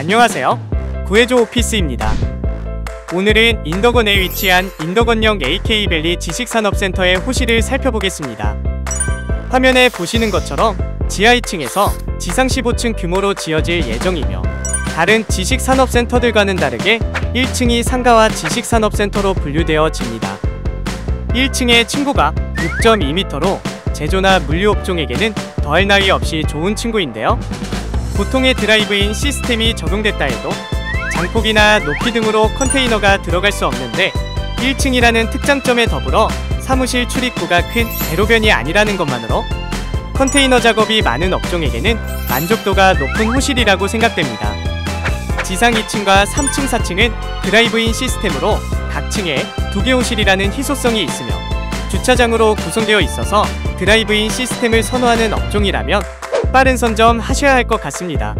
안녕하세요. 구해줘 오피스입니다. 오늘은 인덕원에 위치한 인덕원역 AK밸리 지식산업센터의 호실을 살펴보겠습니다. 화면에 보시는 것처럼 지하 2층에서 지상 15층 규모로 지어질 예정이며 다른 지식산업센터들과는 다르게 1층이 상가와 지식산업센터로 분류되어집니다. 1층의 층고가 6.2m로 제조나 물류업종에게는 더할 나위 없이 좋은 층고인데요. 보통의 드라이브인 시스템이 적용됐다 해도 장폭이나 높이 등으로 컨테이너가 들어갈 수 없는데 1층이라는 특장점에 더불어 사무실 출입구가 큰 대로변이 아니라는 것만으로 컨테이너 작업이 많은 업종에게는 만족도가 높은 호실이라고 생각됩니다. 지상 2층과 3층, 4층은 드라이브인 시스템으로 각 층에 두 개 호실이라는 희소성이 있으며 주차장으로 구성되어 있어서 드라이브인 시스템을 선호하는 업종이라면 빠른 선점 하셔야 할 것 같습니다.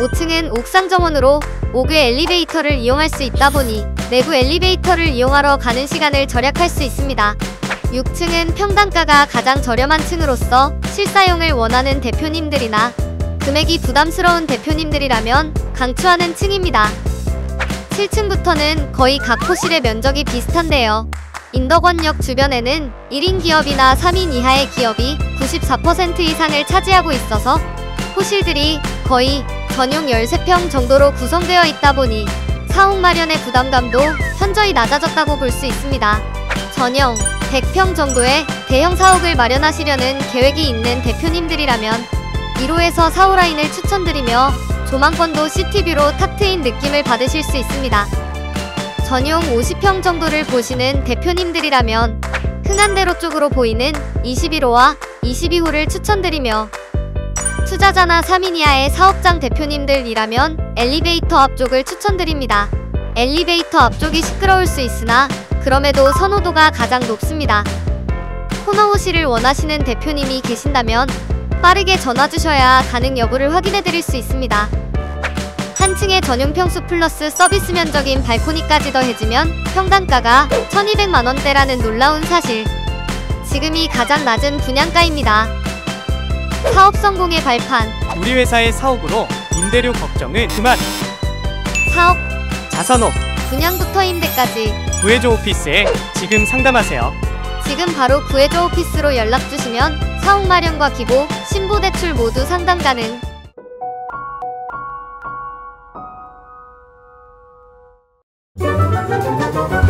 5층은 옥상 정원으로 5개 엘리베이터를 이용할 수 있다 보니 내부 엘리베이터를 이용하러 가는 시간을 절약할 수 있습니다. 6층은 평당가가 가장 저렴한 층으로서 실사용을 원하는 대표님들이나 금액이 부담스러운 대표님들이라면 강추하는 층입니다. 7층부터는 거의 각 호실의 면적이 비슷한데요. 인덕원역 주변에는 1인 기업이나 3인 이하의 기업이 94% 이상을 차지하고 있어서 호실들이 거의 전용 13평 정도로 구성되어 있다 보니 사옥 마련의 부담감도 현저히 낮아졌다고 볼 수 있습니다. 전용 100평 정도의 대형 사옥을 마련하시려는 계획이 있는 대표님들이라면 1호에서 4호 라인을 추천드리며 조망권도 시티뷰로 탁 트인 느낌을 받으실 수 있습니다. 전용 50평 정도를 보시는 대표님들이라면 흥한대로 쪽으로 보이는 21호와 22호를 추천드리며 투자자나 3인 이하의 사업장 대표님들이라면 엘리베이터 앞쪽을 추천드립니다. 엘리베이터 앞쪽이 시끄러울 수 있으나 그럼에도 선호도가 가장 높습니다. 코너호실을 원하시는 대표님이 계신다면 빠르게 전화 주셔야 가능 여부를 확인해 드릴 수 있습니다. 한 층의 전용 평수 플러스 서비스 면적인 발코니까지 더해지면 평당가가 1200만원대라는 놀라운 사실. 지금이 가장 낮은 분양가입니다. 사업 성공의 발판, 우리 회사의 사옥으로 임대료 걱정은 그만! 사업, 자선업 분양부터 임대까지 구해줘 오피스에 지금 상담하세요. 지금 바로 구해줘 오피스로 연락 주시면 사옥 마련과 기보, 신부 대출 모두 상담 가능. Música